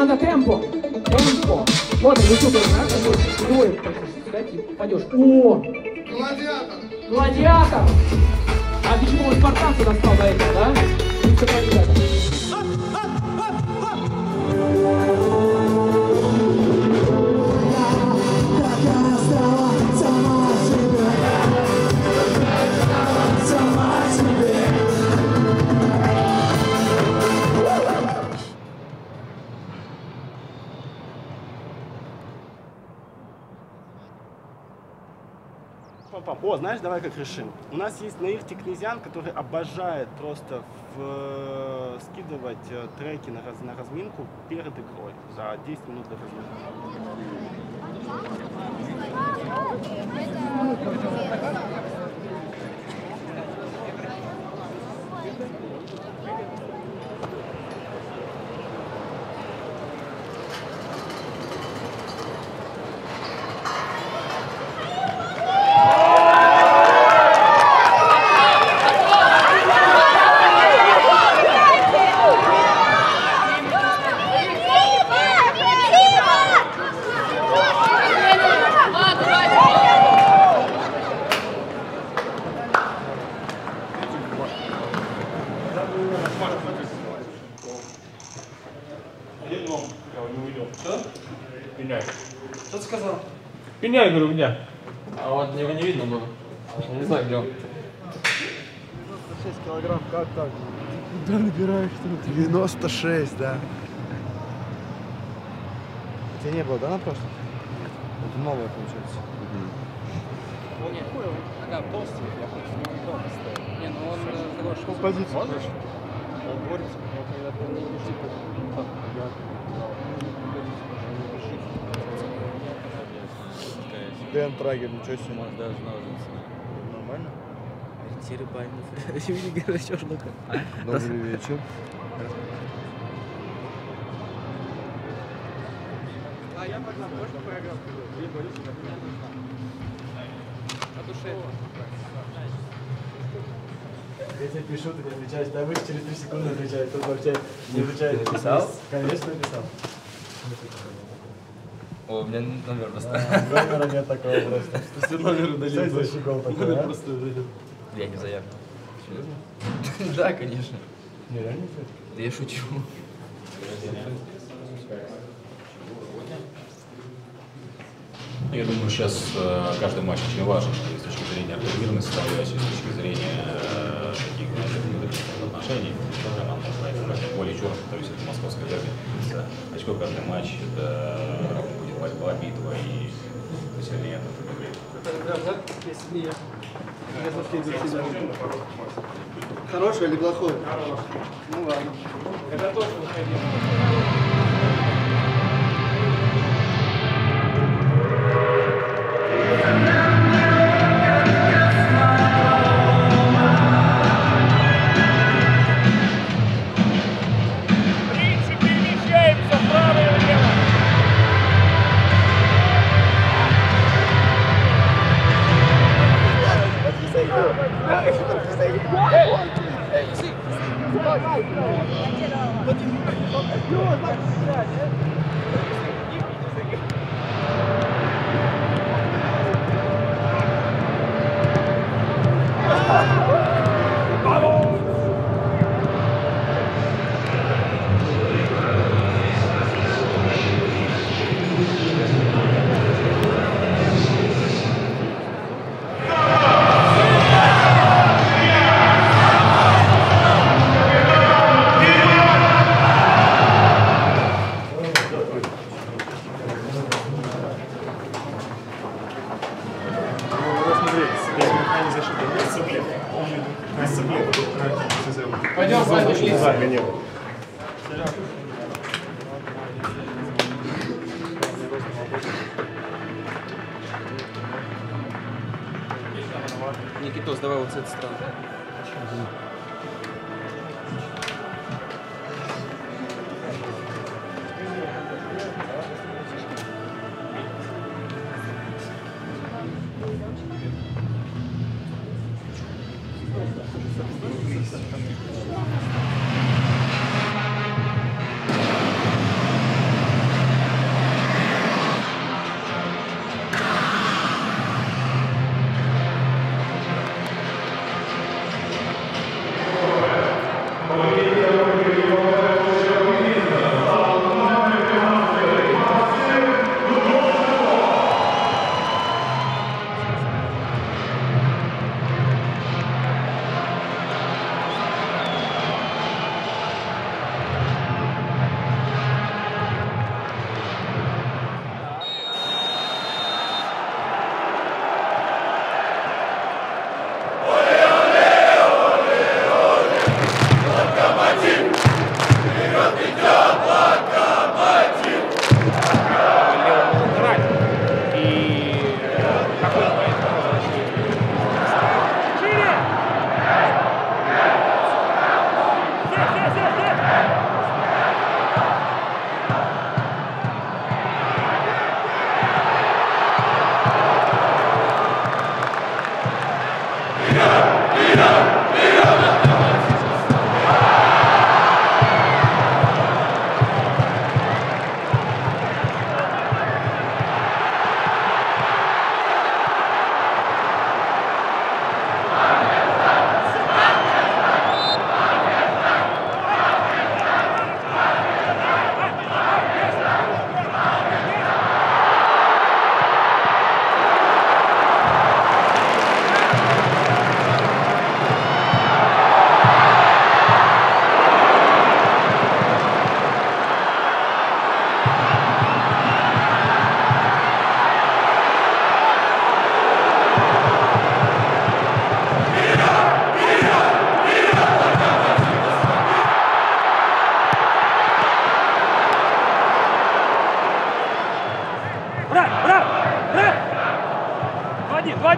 Команда темпо. Темпо. Вот он, YouTube, знаешь, такой двое, сказать, и пойдешь. О! Гладиатор. Гладиатор! А почему он спартанца достал до этого, да? Ну, О, знаешь, давай как решим. У нас есть Наирти Князян, который обожает просто в, э, скидывать э, треки на, раз- на разминку перед игрой за 10 минут до разминки. Пеняй. Что ты сказал? Пеняй, говорю, где? А вот его не видно было. Я не знаю, где он. 6 килограмм, как так? Куда набираешь тут? 96, да. Тебя не было, да, на прошлом? Это новое получается. Нет, нога толстый, я хочу не дома стоять. Не, ну он э, хороший. Композицию Можешь? Борется, но когда ты не бежит, то Дэн Трагер, ничего себе. Может даже ножницы. Нормально? Пальмов. Видели, короче, жлока. Добрый вечер. А я погнал, можно программу? Я боюсь, От души. Я тебе пишу, ты не отвечаешь, да вы через 3 секунды отвечаешь, тут вообще не отвечает. Ты написал? Конечно, написал. О, у меня номер А, просто. Номера нет такого просто. Все номер удалил. Что за щегол такой, Номер а? просто удалил. Я не заявлю. Да, конечно. Не, реально Да я шучу. Я думаю, сейчас э, каждый матч очень важен с точки зрения составляющей, с точки зрения Очко каждый матч, это будет борьба, битва и посильнее от этого игры. Хороший или плохой? Ну ладно. Это тоже выходило. back. Никитос, давай вот с этой стороны. yes, yes, yes.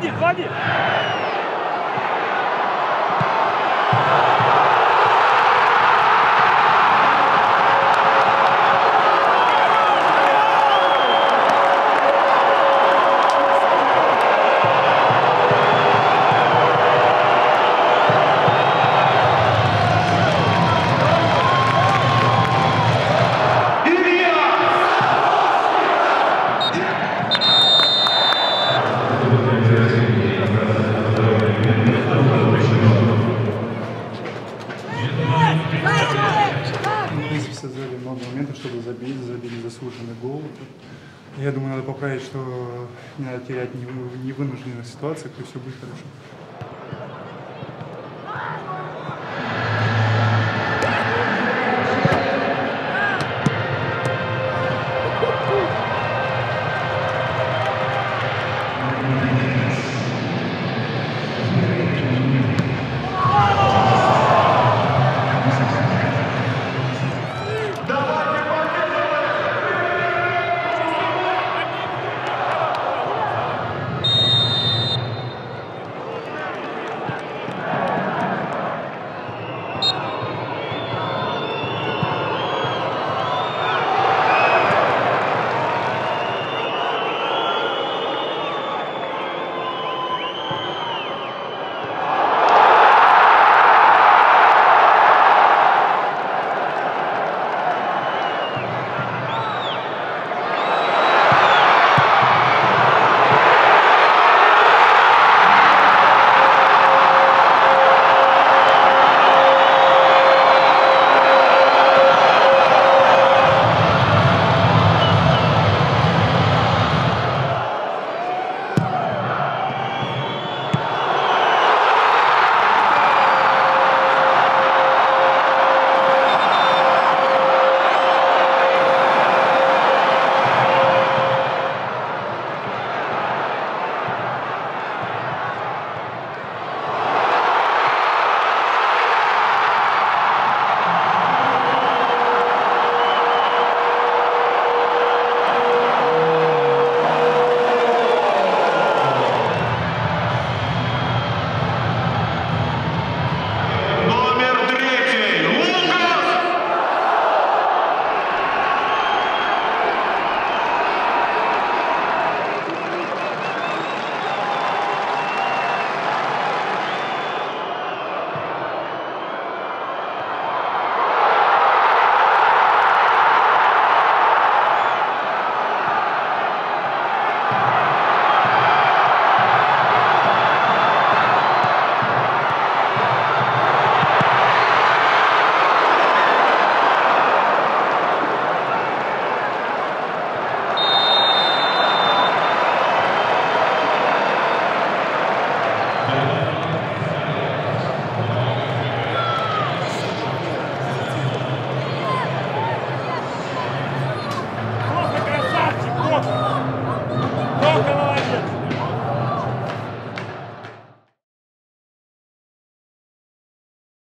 2-1, 2-1. Я думаю, надо поправить, что не надо терять невынужденных ситуациях, и все будет хорошо.